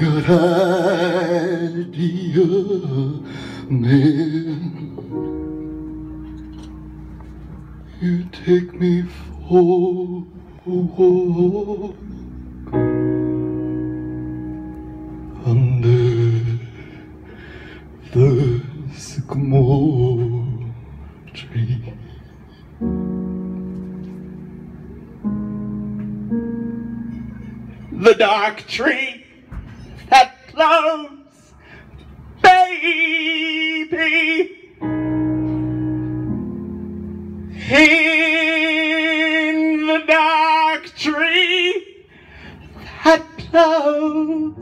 good idea, man. You take me for a walk under the sycamore tree. The dark tree tree flows.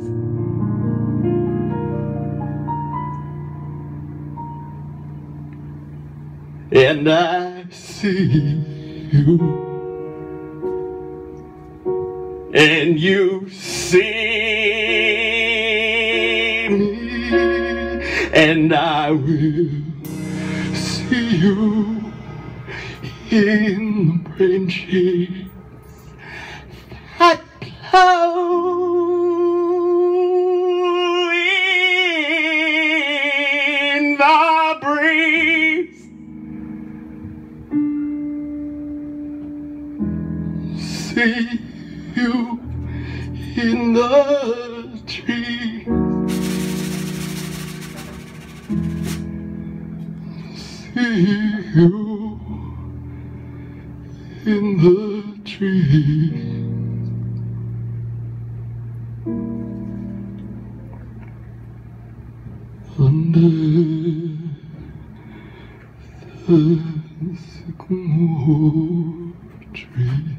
And I see you, and you see me, and I will see you in the branches see you in the tree. See you in the tree. Under the sycamore tree.